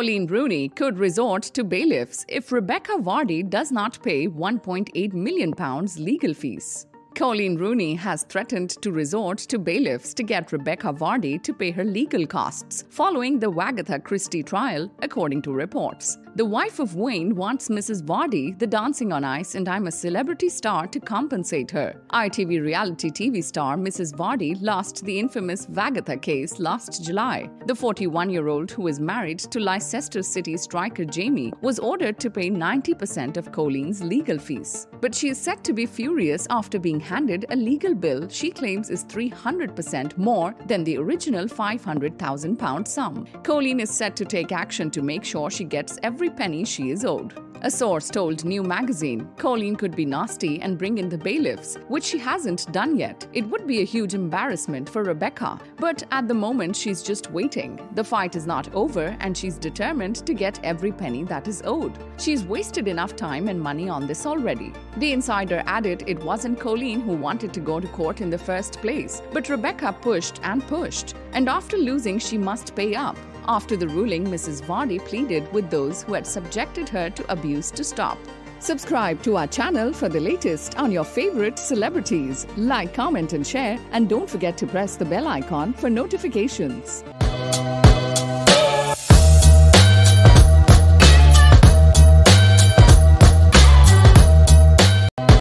Coleen Rooney could resort to bailiffs if Rebekah Vardy does not pay 1.8 million pounds legal fees. Coleen Rooney has threatened to resort to bailiffs to get Rebekah Vardy to pay her legal costs following the Wagatha Christie trial, according to reports. The wife of Wayne wants Mrs. Vardy, the Dancing on Ice and I'm a Celebrity star, to compensate her. ITV reality TV star Mrs. Vardy lost the infamous Wagatha case last July. The 41 year old, who is married to Leicester City striker Jamie, was ordered to pay 90% of Coleen's legal fees. But she is said to be furious after being handed a legal bill she claims is 300% more than the original £500,000 sum. Coleen is set to take action to make sure she gets every penny she is owed. A source told New Magazine Coleen could be nasty and bring in the bailiffs, which she hasn't done yet. It would be a huge embarrassment for Rebekah, but at the moment she's just waiting. The fight is not over and she's determined to get every penny that is owed. She's wasted enough time and money on this already. The insider added it wasn't Coleen who wanted to go to court in the first place, but Rebekah pushed and pushed, and after losing, she must pay up. After the ruling, Mrs. Vardy pleaded with those who had subjected her to abuse to stop. Subscribe to our channel for the latest on your favorite celebrities. Like, comment, and share, and don't forget to press the bell icon for notifications.